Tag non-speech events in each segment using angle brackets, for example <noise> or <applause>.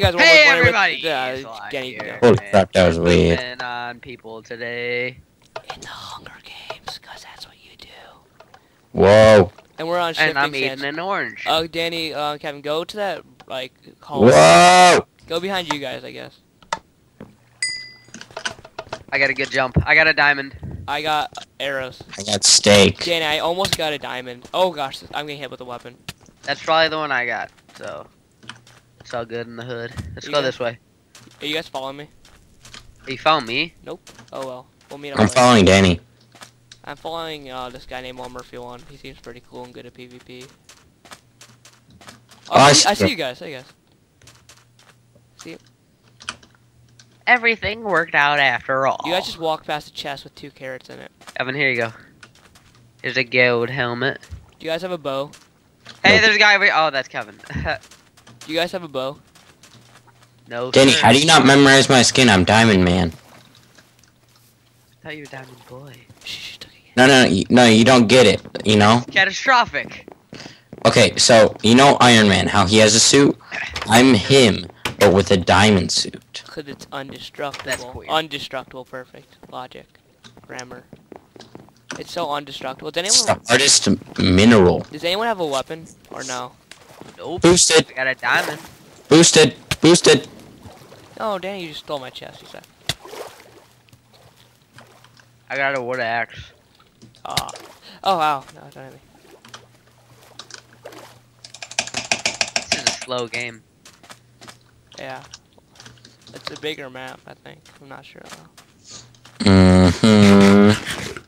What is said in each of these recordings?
Hey guys, one Hey more- one more- everybody! Yeah, It's live Danny, here. Holy and crap, that was weird. moving on people today. In the Hunger Games, cause that's what you do. Whoa. And we're on shifting And I'm sands. eating an orange. Oh, Danny, uh, Kevin, go to that like hall. Whoa. Go behind you guys, I guess. I got a good jump. I got a diamond. I got arrows. I got steak. Danny, I almost got a diamond. Oh gosh, I'm getting hit with a weapon. That's probably the one I got. So it's all good in the hood. Let's You go got- this way. Are you guys following me? You found me. Nope. Oh well, we'll meet up. I'm later. following Danny. I'm following uh, this guy named Will Murphy one. He seems pretty cool and good at PvP. Oh, Oh, I I, see, I see see you guys. Hey guys. Everything worked out after all. You guys just walked past a chest with two carrots in it. Evan, here you go. Here's a gold helmet. Do you guys have a bow? Hey, Nope. there's a guy over. Oh, that's Kevin. <laughs> Do you guys have a bow? no. Danny, sir. how do you not memorize my skin? I'm Diamond Man. I thought you were Diamond Boy. Shh, shh, No, no, you- no, you don't get it. You know? Catastrophic. Okay, so you know Iron Man, how he has a suit? I'm him, but with a diamond suit. Cause it's undestructible. weird. Undestructible, perfect. Logic. Grammar. It's so undestructible. Does It's the hardest mineral. does anyone have a weapon? Or no? Nope. Boosted, I got a diamond. boosted, boosted. Oh Danny, you just stole my chest, you said. I got a wood axe. Ah. Oh wow. No, don't hit me. This is a slow game. Yeah. It's a bigger map, I think. I'm not sure though. Mm-hmm.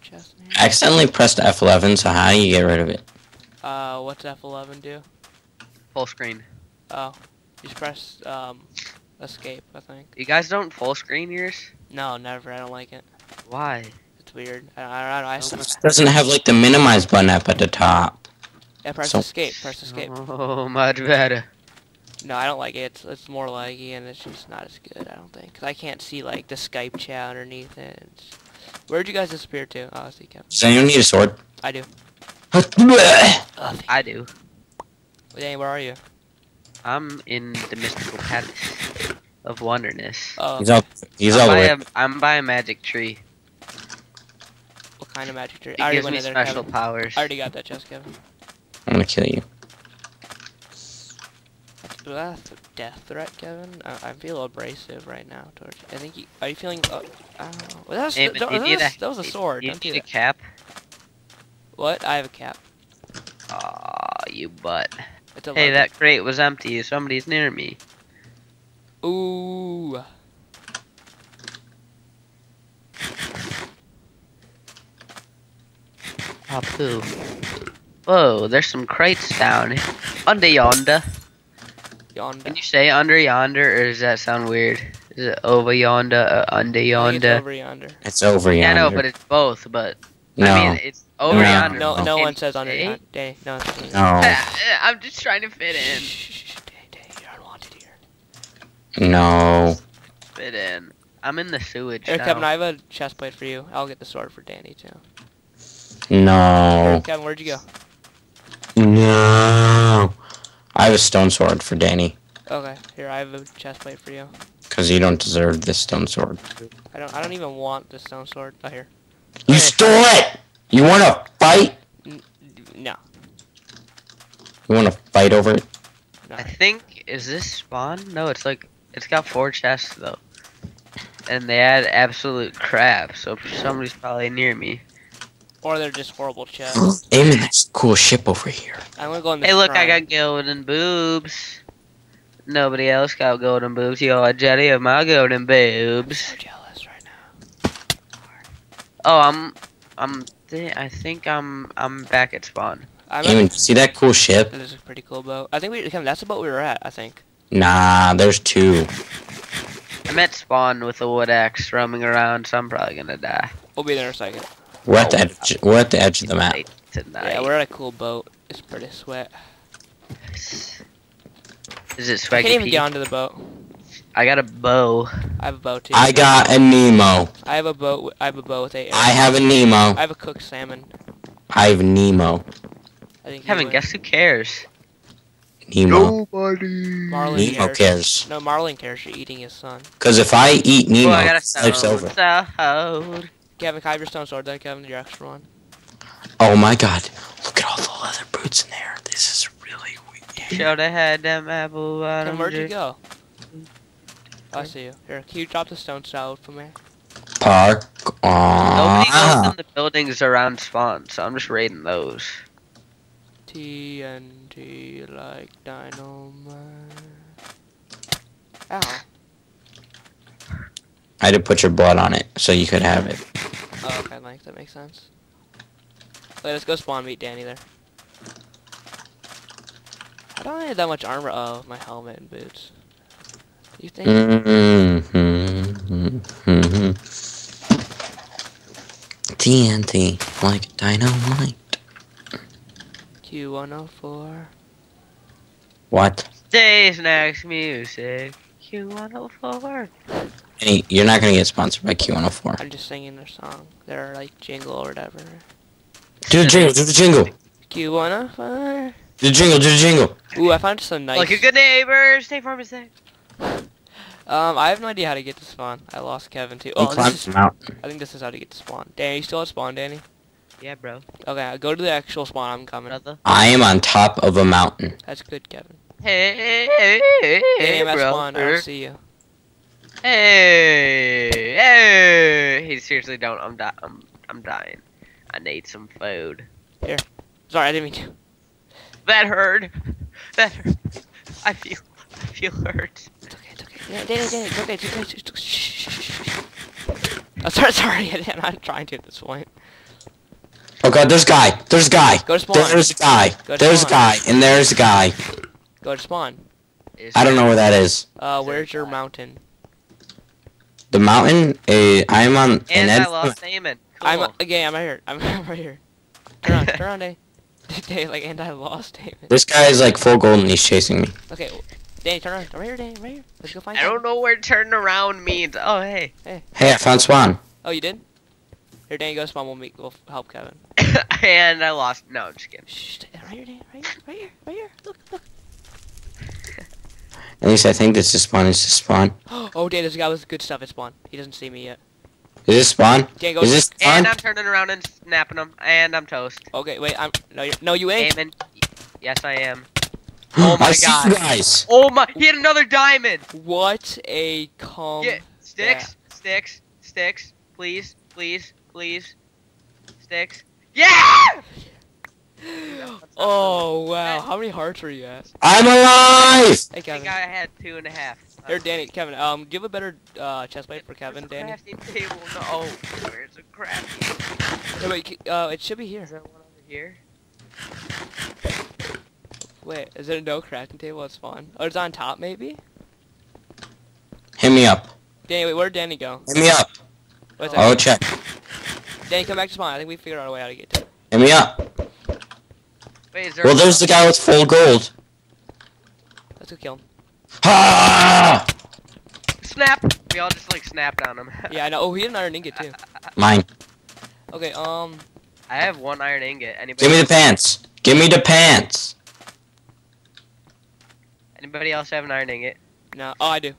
Chest I accidentally pressed F11, so how do you get rid of it? Uh, what's F11 do? Full screen. Oh, you just press um, escape. I think. You guys don't full screen yours? No, never. I don't like it. Why? It's weird. I, I, I, I, I It doesn't have like the minimize button up at the top. yeah, press So- escape. Press escape. Oh, much better. No, I don't like it. It's, it's more laggy and it's just not as good. I don't think. Cause I can't see like the Skype chat underneath it. It's... Where'd you guys disappear to? Oh, I see Kevin. Does anyone need a sword? I do. He's thank- I do. Danny, where are you? I'm in the mystical palace of wonderness. Oh, all he's I'm all the by way. a, I'm by a magic tree. what kind of magic tree? It I already gives went me there, special Kevin. powers. I already got that chest, Kevin. I'm gonna kill you. That's a death threat, Kevin. I, I feel abrasive right now towards. I think. You, are you feeling? Uh, I don't know. Well, that's, Hey, that, but that, was, a- that was a sword. You Don't do need a cap? What? I have a cap. Aw, you butt. Hey, leather- that crate was empty. Somebody's near me. Ooh. Oh, poo. Whoa, there's some crates down under yonder. Yonder. Can you say under yonder, or does that sound weird? Is it over yonder or under I think it's yonder? over yonder. It's over yonder. Yeah, yonder. no, but it's both. But no, I mean, it's over No. yonder. No, no Can one says under say? yonder. No. no, <laughs> I'm just trying to fit in. Danny, Danny, you're unwanted here. no. Fit in. I'm in the sewage Here, now. Kevin, I have a chest plate for you. I'll get the sword for Danny too. No. Kevin, where'd you go? No. I have a stone sword for Danny. Okay, here I have a chest plate for you. Because you don't deserve this stone sword. I don't. I don't even want the stone sword. Oh, here. You stole it! You wanna fight? No, You wanna fight over it? I think is this spawn? No, it's like it's got four chests though, and they had absolute crap. So somebody's probably near me. Or they're just horrible chests. <gasps> Aiming this cool ship over here. I'm gonna go in the Hey, look, I got golden boobs. Nobody else got golden boobs. You're a jelly of my golden I'm boobs. so jealous right now. Oh, I'm, I'm. thi- I think I'm. I'm back at spawn. I'm Aiming, at, see that cool ship? this is a pretty cool boat. I think we. That's the boat we were at. I think. Nah, there's two. I'm at spawn with a wood axe roaming around, so I'm probably gonna die. We'll be there in a second. We're at the oh, edge, we're at the edge of the map. Tonight. Tonight. Yeah, we're at a cool boat. It's pretty sweat. Is it I can't even Pete? get onto the boat. I got a bow. I have a bow too. I got a Nemo. I have a bow. wi- I have a bow with eight. I have a Nemo. I have a cooked salmon. I have a Nemo. I think. Kevin, guess who cares? Nemo. Nobody. Marlin Nemo cares. cares. No, Marlin cares. You're eating his son. Because if I eat Nemo, Oh, I got a life's stone over. sword. Kevin, can I have your stone sword then, Kevin? Your extra one. Oh my god. Look at all the leather boots in there. This is really weird. Should have had them apple Kevin, bottom. where'd you jeans. go? Oh, I see you. Here, can you drop the stone salad for me? Park. Nobody goes Aww. in the buildings around spawn, so I'm just raiding those. TNT like dynamite. Ow. I had to put your blood on it so you could have it. Oh, okay, like that makes sense. Wait, let's go spawn meet Danny there. I don't have that much armor. Oh, my helmet and boots. You think? Mm-hmm. TNT, like dynamite. Q104. What? Day next music. Q104. Hey, you're not gonna get sponsored by Q104. I'm just singing their song. Their like jingle or whatever. Do the jingle, do the jingle. Q104. Do the jingle, do the jingle. Ooh, I found some nice. Like a good neighbor, stay for mistake. Um, I have no idea how to get to spawn. I lost Kevin too. Oh, this is. I think this is how to get to spawn. Danny, you still at spawn, Danny? Yeah, bro. Okay, go to the actual spawn. I'm coming. Brother. I am on top of a mountain. That's good, Kevin. Hey, hey, hey, Danny, I'm at bro. spawn. I don't see you. Hey, hey. Hey, seriously, don't. I'm di- I'm, I'm dying. I need some food. Here. Sorry, I didn't mean to. That hurt. <laughs> That hurt. I feel, I feel hurt. It's okay, it's okay. Danny, Danny, it's okay. It's okay. It's. Shh, shh, shh, shh. Oh, sorry, <laughs> sorry. <laughs> I'm not trying to at this point. Oh god, there's a guy. There's a guy. Go to spawn. There's a guy. Go to There's a guy. And there's a guy. Go to spawn. I don't know where that is. Uh, where's your mountain? The mountain? Uh, I am on And an I lost Damon. Cool. I'm okay. I'm right here. I'm <laughs> right here. Turn on, turn on, Danny. Danny, like, and I lost David. This guy is like full gold and he's chasing me. Okay, Danny, turn on. I'm right here, Danny. Right here. Let's go find. I don't know where turning around means. Oh, hey. Hey, Hey, I found spawn. Oh, you did? Here, Danny, go to spawn. We'll meet. We'll help Kevin. <laughs> and I lost. No, I'm just kidding. Shh, right here, Danny. Right here. Right here. Right here. Look, look. At least I think this is spawn. Is this spawn? <gasps> Oh, Danny, there's a guy with good stuff at spawn. He doesn't see me yet. Is this spawn? Danny, go. Is this spawn? And I'm turning around and snapping them. And I'm toast. Okay, wait. I'm. No, no, you ain't. Damon. Yes, I am. <gasps> Oh my I see God. you guys. Oh my! He had another diamond. What a calm. yeah, sticks, sticks, sticks. Please, please, please, sticks. Yeah! <gasps> Oh wow! How many hearts were you at? I'm alive. Hey I Kevin. think I had two and a half. Here, Danny, Kevin. Um, do you have a better uh chest plate for Kevin, Where's Danny? crafting table? No. Oh, where's the crafting? Hey, wait. Uh, it should be here. Is here. there one over here? Wait, is there a no crafting table at spawn? Oh, it's on top, maybe. Hit me up. Danny, wait. Where'd Danny go? Hit me up. Wait a Oh, second. check. Danny, come back to spawn. I think we figured out a way how to get to it. Hit me up. Wait, is there? Well, there's the guy with full gold. Let's go kill him. Ah! snap. We all just like snapped on him. Yeah, I know. Oh, he had an iron ingot too. <laughs> Mine. Okay, um, I have one iron ingot. Anybody? Give me the pants. Give me the pants. Anybody else have an iron ingot? no. Oh, I do.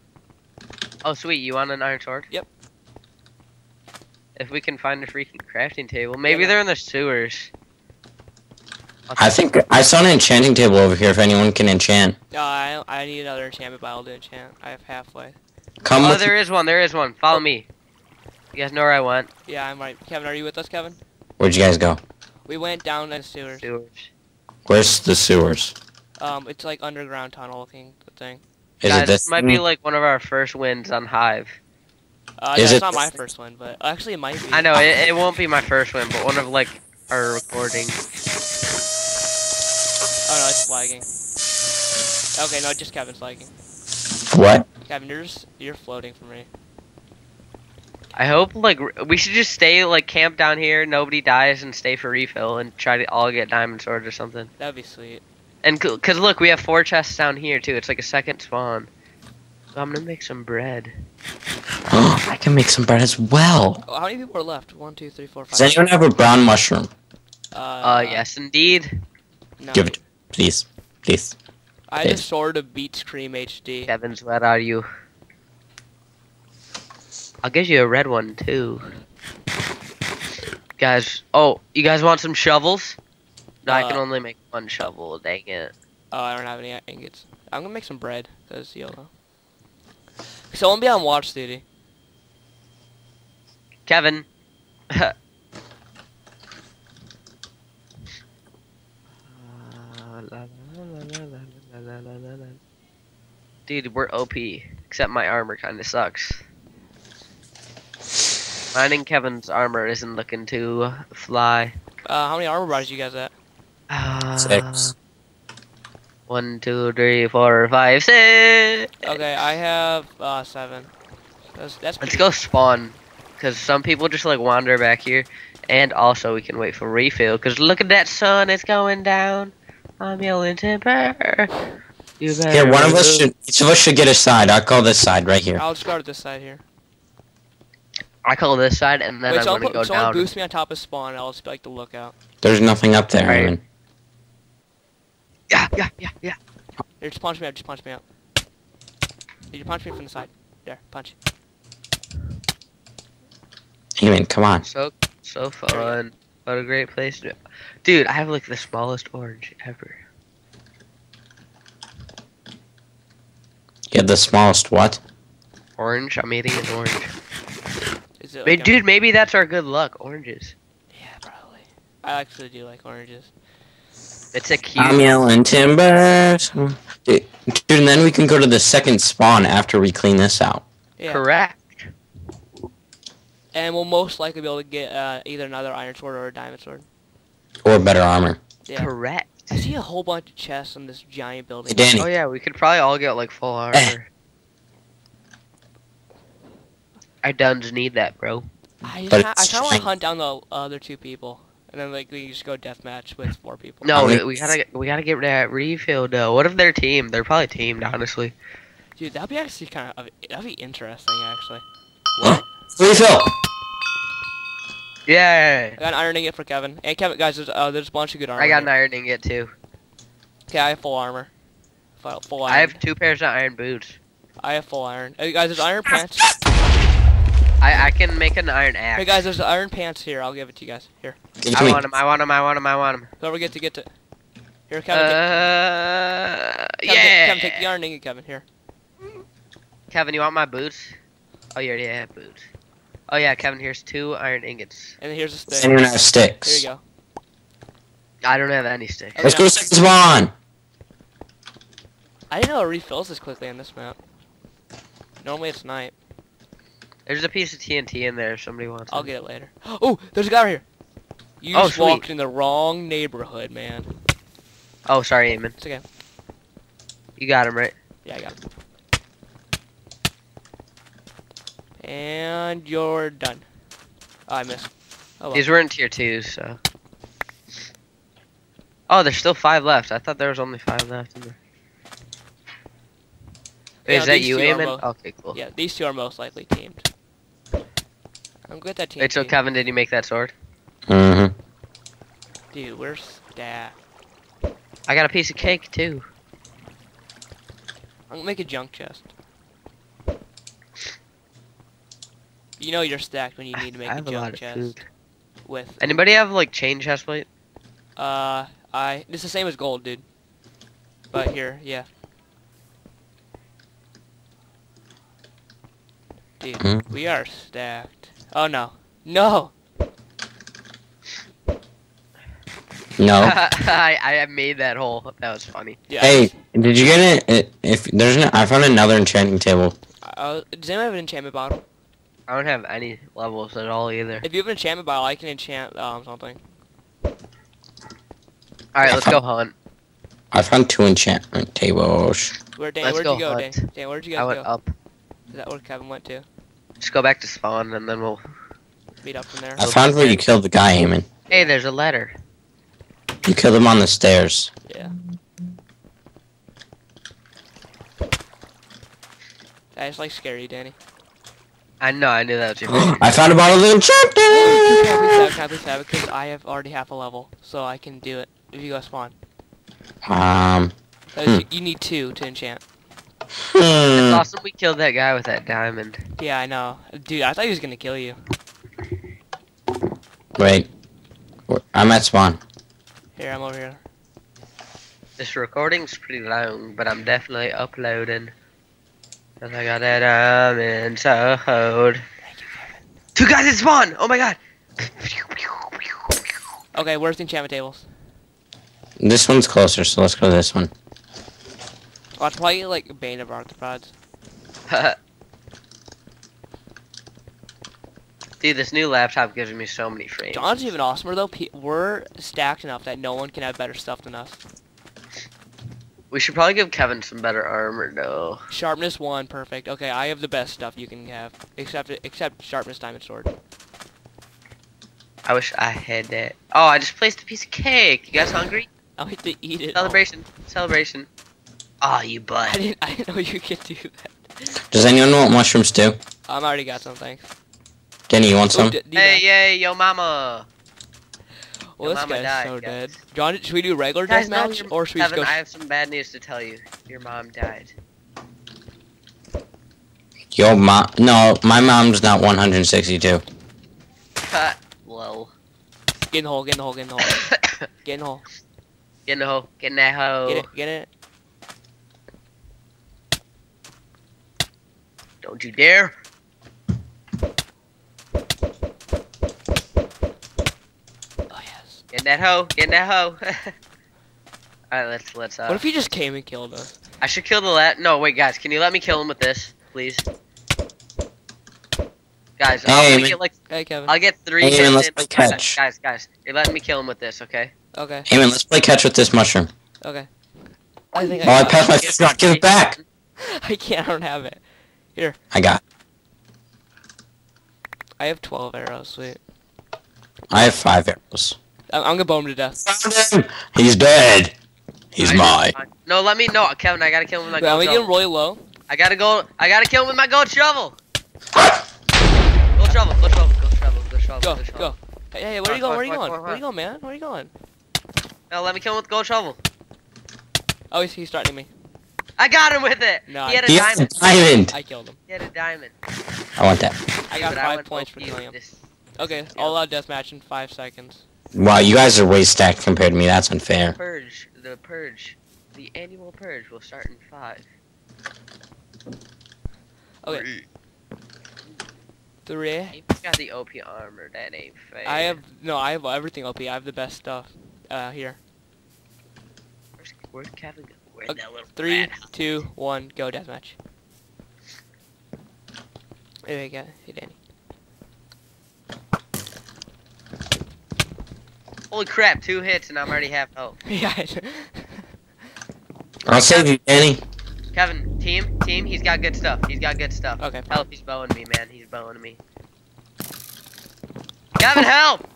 Oh, sweet. You want an iron sword? Yep. If we can find a freaking crafting table, maybe Yeah. they're in the sewers. I'll think I saw an enchanting table over here if anyone can enchant. Uh, I, I need another enchantment, but I'll do enchant. I have halfway. Come Oh, there is one. There is one. Follow me. You guys know where I went? Yeah, I'm right. Kevin, are you with us, Kevin? Where'd you guys go? We went down the sewers. Sewers. Where's the sewers? Um, it's like underground tunnel looking thing. Is Guys, it this? might be like one of our first wins on Hive. Uh, Is no, it it's not my first win, but actually it might be. I know it, it won't be my first win, but one of like our recordings. Oh no, it's lagging. Okay, no, just Kevin's lagging. What? Kevin, you're just, you're floating for me. I hope like we should just stay like camp down here, nobody dies, and stay for refill and try to all get diamond swords or something. That'd be sweet. And cause look, we have four chests down here too. It's like a second spawn. So I'm gonna make some bread. <gasps> I can make some bread as well. Oh, how many people are left? One, two, three, four, five. Does anyone have a brown mushroom? Uh, Uh, yes, indeed. No. Give it, please, please. I Hey. just sort of beat Scream HD. Kevin's, what are you? I'll give you a red one too. Guys, oh, you guys want some shovels? No, I can Uh, only make one shovel. Dang it. Oh, I don't have any ingots. I'm gonna make some bread, cause YOLO. Someone be on watch duty. Kevin. <laughs> Dude, we're OP. Except my armor kind of sucks. Mining Kevin's armor isn't looking too fly. Uh, how many armor bars you guys at? Six. One, two, three, four, five, six. Okay, I have uh seven. That's that's Let's go spawn. Because some people just like wander back here. And also we can wait for refill. Because look at that sun, it's going down. I'm yelling timber. You better Yeah, one of us move. should. Each of us should get a side. I'll call this side right here. I'll just start at this side here. I call this side and then Wait, I'm someone, gonna put, go someone down. boost me on top of spawn. I'll just be like the lookout. There's nothing up there. Right. Eamon. Yeah, yeah, yeah, yeah. Here, just punch me up. Just punch me up. Did you punch me from the side? There, punch. Eamon, come on. So so fun. What a great place to Dude, I have like the smallest orange ever. You have the smallest what? Orange? I'm eating an orange. Is it Wait, like a- dude, maybe that's our good luck. Oranges. Yeah, probably. I actually do like oranges. It's a cute. I'm yelling timbers. Dude, dude, and then we can go to the second spawn after we clean this out. Yeah. Correct. And we'll most likely be able to get uh, either another iron sword or a diamond sword. Or better armor. Yeah. Correct. I see a whole bunch of chests in this giant building. Hey, Danny. Oh yeah, we could probably all get like full armor. Our duns need that, bro. I, But I, I kind of want to hunt down the other two people, and then like we just go deathmatch with four people. No, How we, we gotta get, we gotta get that refill though. What if they're team? They're probably teamed, honestly. dude, that'd be actually kind of that'd be interesting actually. Huh? Refill. Yeah. I got an iron ingot for Kevin. Hey Kevin, guys, there's uh, there's a bunch of good armor. I got an here. iron ingot too. Okay, I have full armor. Full, full iron. I have two pairs of iron boots. I have full iron. Hey guys, there's iron pants. I, I can make an iron axe. Hey guys, there's iron pants here. I'll give it to you guys. Here, Give it to I me. want him. I want him. I want him. I want him. whoever get to get to. Here, Kevin. take, Uh, Kevin, take, yeah. Kevin, take the iron ingot, Kevin. Here. Kevin, you want my boots? Oh, you already have boots. Oh yeah, Kevin. Here's two iron ingots. And here's a Does stick. anyone have Here sticks? you go. I don't have any sticks. Okay. Let's go to spawn. I didn't know it refills this quickly on this map. Normally it's night. There's a piece of TNT in there. If somebody wants. I'll it. get it later. <gasps> Oh, there's a guy right here. You Oh, just sweet. walked in the wrong neighborhood, man. Oh, sorry, Eamon. It's okay. You got him right. Yeah, I got him. And you're done. Oh, I missed. Oh, well. These were in tier two, so. Oh, there's still five left. I thought there was only five left. In there. Wait, Yeah, is that you, Eamon? Okay, cool. Yeah, these two are most likely teamed. I'm good at that team. Wait, so Kevin, did you make that sword? Mm-hmm. Dude, where's that? I got a piece of cake too. I'm gonna make a junk chest. You know you're stacked when you need to make I a have a junk lot of chest food. with. Anybody have like chain chest plate? Uh, I. It's the same as gold, dude. But here, yeah. Dude, Hmm? we are stacked. Oh no, no! No. <laughs> I I made that hole. That was funny. Yeah. hey, did you get it? it if there's an, I found another enchanting table. Uh, does anyone have an enchantment bottle? I don't have any levels at all either. If you have an enchantment bottle, I can enchant um something. All right, let's go hunt. I found two enchantment tables. Where Dan? Let's Where'd go you go, Dan? hunt. Dan, where'd you I went go? up. Is that where Kevin went to? Just go back to spawn and then we'll. Meet up from there. I found where you killed the guy, Eamon. Hey, there's a ladder. You killed him on the stairs. Yeah. I just like scary, Danny. I know. I knew that was your. <gasps> I found a bottle of Can I please enchanting. have, can I please have it? Because I have already half a level, so I can do it if you go spawn. Um, Uh, Hmm. you- You need two to enchant. It's Hmm. awesome we killed that guy with that diamond. Yeah, I know. Dude, I thought he was gonna kill you. Wait. I'm at spawn. Here, I'm over here. This recording's pretty long, but I'm definitely uploading. Cause I got that diamond so hold. Thank you, Kevin. Two guys at spawn! Oh my god! Okay, where's the enchantment tables? This one's closer, so let's go to this one. It's probably like Bane of Arthropods. <laughs> Dude, this new laptop gives me so many frames. John's even awesomer though. Pe- we're stacked enough that no one can have better stuff than us. We should probably give Kevin some better armor though. Sharpness one, perfect. Okay, I have the best stuff you can have, except except sharpness diamond sword. I wish I had that. Oh, I just placed a piece of cake. You guys hungry? <laughs> I'll have to eat it. all. Celebration. Celebration. Ah, you butt. I butt. didn't. I didn't know you could do that. Does anyone know what mushrooms do? Um, I already got some. Thanks. Denny, you want oh, some? d- do Hey, that. yay, yo mama. well, your this mama guy's died, so guys. dead. John, should we do regular Guys, no, deathmatch or should we just Kevin, go? I have some bad news to tell you. Your mom died. Yo, mom. No, my mom's not 162. Cut. Whoa. Get in the hole. Get in the hole. Get in the hole. <coughs> Get in the hole. Get in the hole. Get in that hole. Get it. Get it. Don't you dare. Oh yes. Get in that hoe. Get in that hoe. <laughs> Alright, let's let's uh What if he just came and killed us? I should kill the lat no wait guys, can you let me kill him with this, please? Guys, Hey, I'm gonna man. get like Hey, Kevin. I'll get three Hey, hits man, let's in- play catch. Guys, guys, you're letting me kill him with this, okay? Okay. Hey man, let's play catch with this mushroom. Okay. I think Oh, I I, got passed my fish rod. Give it back. <laughs> I can't. I don't have it. Here. I got. I have 12 arrows. Sweet. I have five arrows. I'm, I'm gonna bomb him to death. Found him. He's dead. He's mine. No, let me no, Kevin, I gotta kill him with my Wait, I'm gold gonna get him shovel. really low. I gotta go I gotta kill him with my gold shovel! Gold shovel, gold shovel, gold shovel, gold shovel, Go, gold shovel. go. Hey, hey, where are you going? Where are you going? Where are you going, man? Where are you going? No, let me kill him with gold shovel. Oh, he's, he's threatening me. I got him with it! No, he had a He has a diamond. diamond. I killed him. He had a diamond. I want that. I got but five went points for killing him. this. Okay, all out deathmatch in five seconds. Wow, you guys are way stacked compared to me. That's unfair. Purge, the purge, the annual purge will start in five. Okay. Three. He got the OP armor. That ain't fair. I have no. I have everything OP. I have the best stuff. Uh, here. Where's, where'd Kevin go? Where'd Okay, that little Three, rat? two, one, go deathmatch. There you go. Hey, Danny. Holy crap! Two hits and I'm already half health. <laughs> yeah. I'll save you, Danny. Kevin, team, team. He's got good stuff. He's got good stuff. okay. Help! He's bowing me, man. He's bowing me. Kevin, help!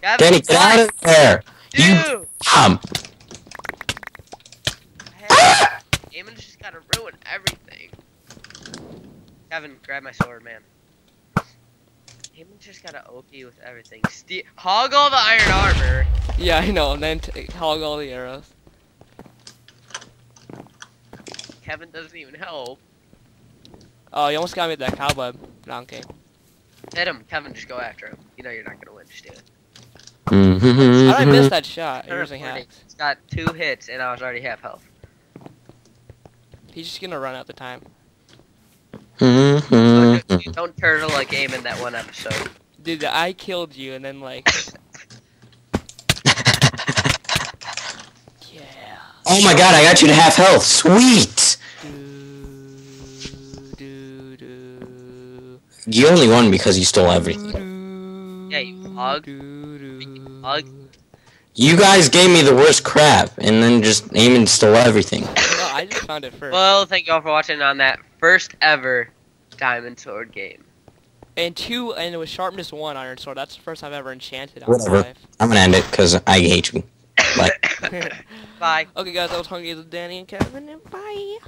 Kevin, Danny, get out of there. You Dude! um. Eamon's just gotta ruin everything. Kevin, grab my sword, man. Eamon's just gotta OP with everything. Ste- hog all the iron armor. Yeah, I know. And then t- hog all the arrows. Kevin doesn't even help. Oh, you almost got me with that cobweb. No, okay. Hit him, Kevin. Just go after him. You know you're not gonna win. Just do it. Mm-hmm. How did I miss that shot? Turn Using recording. hacks. It's got two hits, and I was already half health. He's just gonna run out the time. Mm-hmm. Don't, don't turtle like Eamon that one episode. Dude, I killed you and then like, <laughs> yeah. oh my god, I got you to half health. Sweet. Do, do, do. You only won because you stole everything. Yeah, you hog. Do, do. hog. You guys gave me the worst crap, and then just Eamon stole everything. No, I just found it first. Well, thank you all for watching on that first ever Diamond Sword game. and two, and it was sharpness one iron sword. That's the first I've ever enchanted Whatever. five. I'm gonna end it because I hate you. <laughs> Bye. <laughs> Bye. okay, guys, I was hungry as Danny and Kevin, and bye.